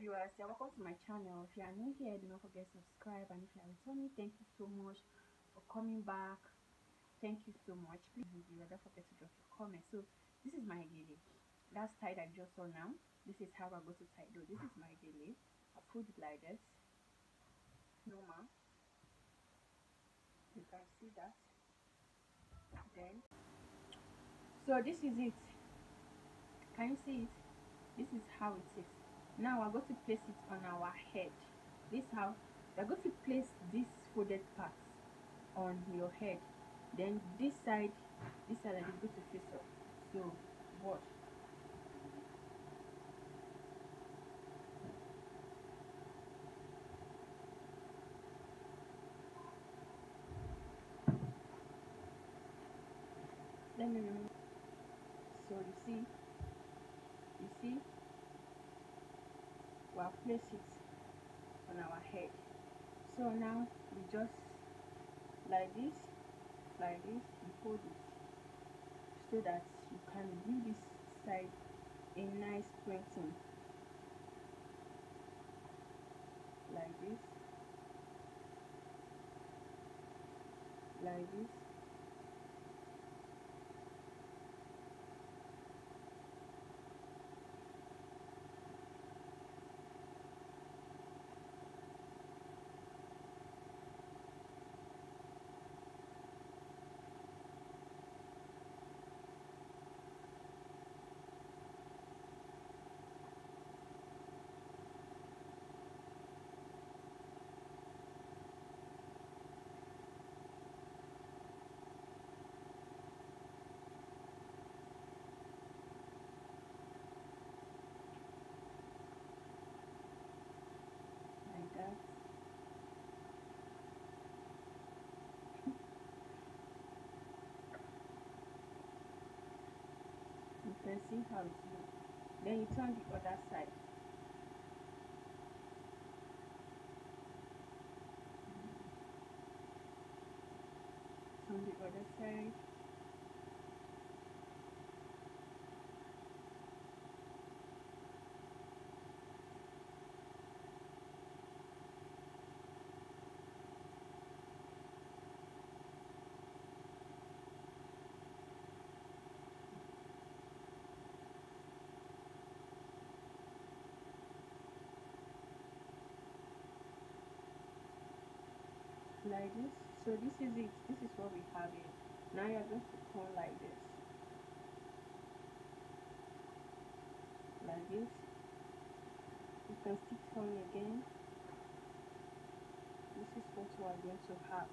viewers yeah, welcome to my channel. If you are new here do not forget to subscribe. And if you are returning thank you so much for coming back. Thank you so much. Please don't forget to drop your comment. So this is my gele. That's tied i just saw now. This is how i go to tie though this is my gele. I put it like this normal you can see that. Then so this is it. Can you see it? This is how it is now we're going to place it on our head. This how we're going to place this folded part on your head. Then this side this side is going to face up. So watch let me remove so you see? You see we'll place it on our head. So now we just like this like this you hold it so that you can give this side a nice printing like this. Like this like that you can see how it looks. Then you turn the other side. Mm-hmm. On the other side like this. So this is it. This is what we have here. Now you're going to turn like this. Like this. You can still turn again. This is what we are going to have.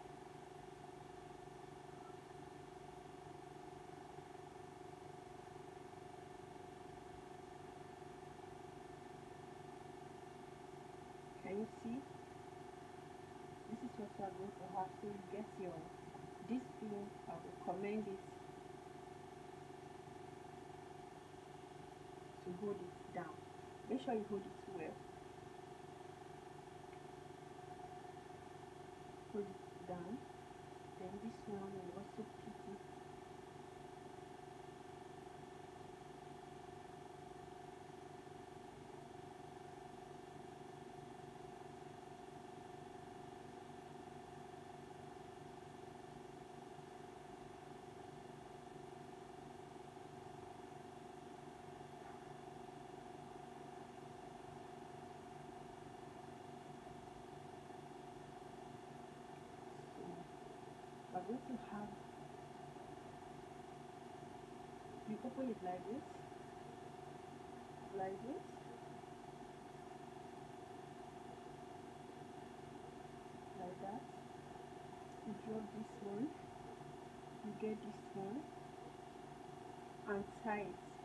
Can you see are going to have you get your this thing i will recommend it to hold it down. Make sure you hold it well. Hold it down. Then this one will also keep it going to have you open it like this like this. Like that. You drop this one you get this one and tie it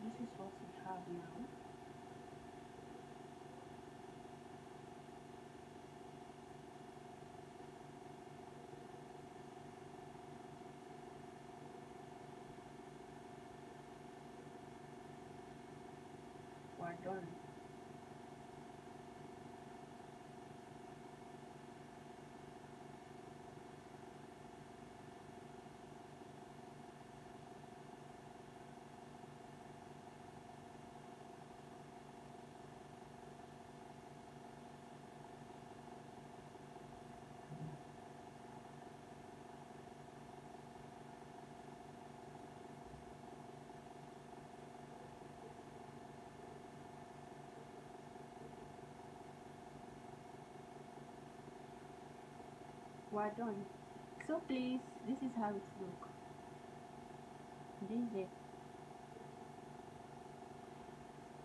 This is what we have now. We're done so please this is how it look. This is it.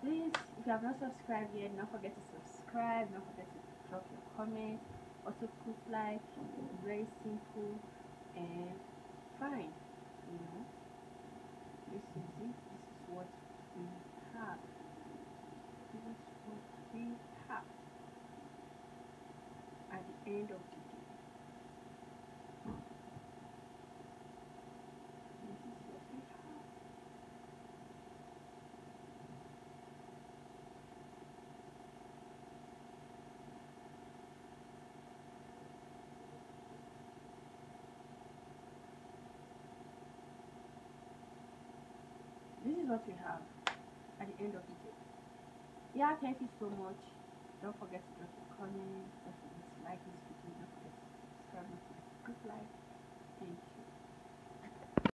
Please if you have not subscribed yet don't forget to subscribe don't forget to drop your comment also put like very simple and fine you know. This is it. This is what we have. This is what we have. At the end of the day this is what we have this is what we have at the end of the day. Yeah thank you so much. Don't forget to drop a comment don't forget to like this video don't forget to subscribe to thank you